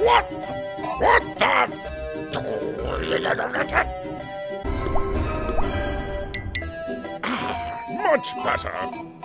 what? What the? Ah, much better.